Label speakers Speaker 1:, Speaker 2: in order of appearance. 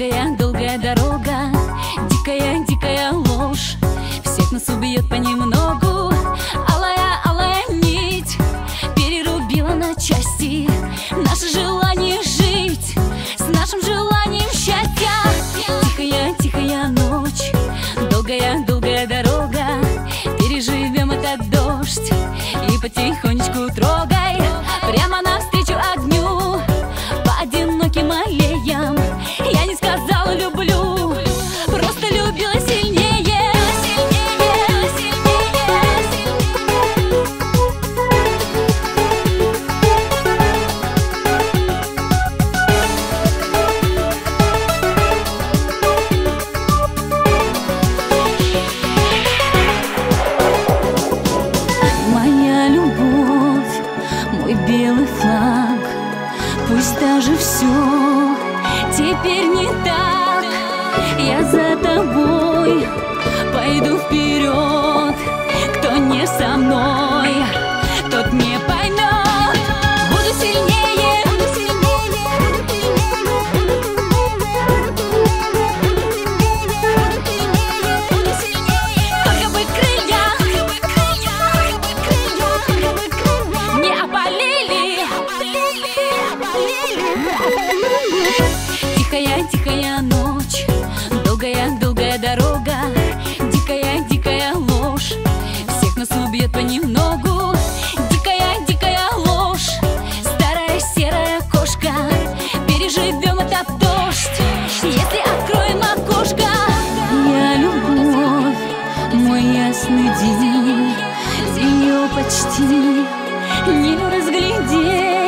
Speaker 1: долгая, долгая дорога. Дикая, дикая ложь. Всех нас убьет понемногу. Алая, алая нить Перерубила на части Наше желание жить С нашим желанием счастья. Тихая, тихая ночь Долгая, долгая дорога. Переживем этот дождь И потихоньку белый флаг. Пусть даже все теперь не так. Я за тобой пойду вперед Кто не со мной, Была тихая ночь, долгая-долгая дорога Дикая-дикая ложь, всех нас убьет понемногу. Дикая-дикая ложь, старая серая кошка. Переживем этот дождь, если откроем окошко Я любовь, мой ясный день. Ее почти не разглядеть.